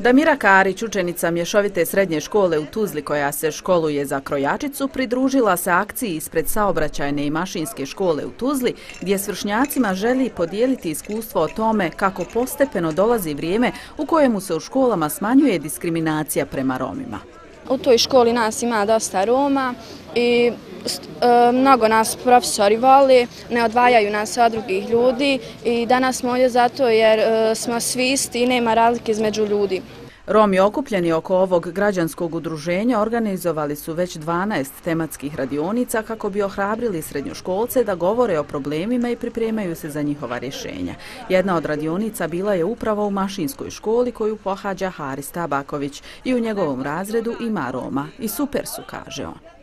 Damira Karić, učenica mješovite srednje škole u Tuzli koja se školuje za krojačicu, pridružila se akciji ispred saobraćajne i mašinske škole u Tuzli, gdje s vršnjacima želi podijeliti iskustvo o tome kako postepeno dolazi vrijeme u kojemu se u školama smanjuje diskriminacija prema Romima. U toj školi nas ima dosta Roma i mnogo nas profesori voli, ne odvajaju nas od drugih ljudi i danas smo ovdje zato jer e, smo svi isti i nema razlike između ljudi. Romi okupljeni oko ovog građanskog udruženja organizovali su već 12 tematskih radionica kako bi ohrabrili srednjoškolce da govore o problemima i pripremaju se za njihova rješenja. Jedna od radionica bila je upravo u mašinskoj školi koju pohađa Haris Tabaković i u njegovom razredu ima Roma. I super su, kaže on.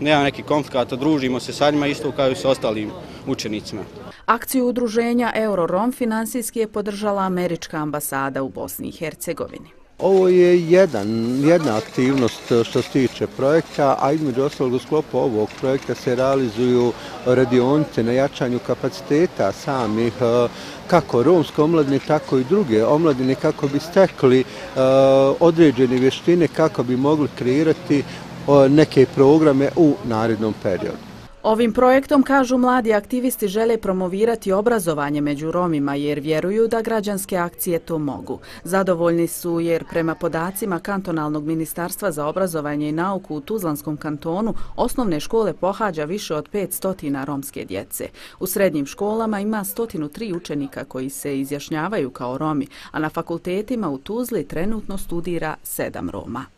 Nema neki konflikata, družimo se sa njima isto kao i s ostalim učenicima. Akciju udruženja Eurorom finansijski je podržala Američka ambasada u Bosni i Hercegovini. Ovo je jedan, jedna aktivnost što se tiče projekta, a između ostalog u sklopu ovog projekta se realizuju radionice na jačanju kapaciteta samih eh, kako romske omladine, tako i druge omladine kako bi stekli eh, određene vještine, kako bi mogli kreirati neke programe u narednom periodu. Ovim projektom, kažu mladi aktivisti, žele promovirati obrazovanje među Romima jer vjeruju da građanske akcije to mogu. Zadovoljni su jer prema podacima Kantonalnog ministarstva za obrazovanje i nauku u Tuzlanskom kantonu osnovne škole pohađa više od 500 romske djece. U srednjim školama ima 103 učenika koji se izjašnjavaju kao Romi, a na fakultetima u Tuzli trenutno studira 7 Roma.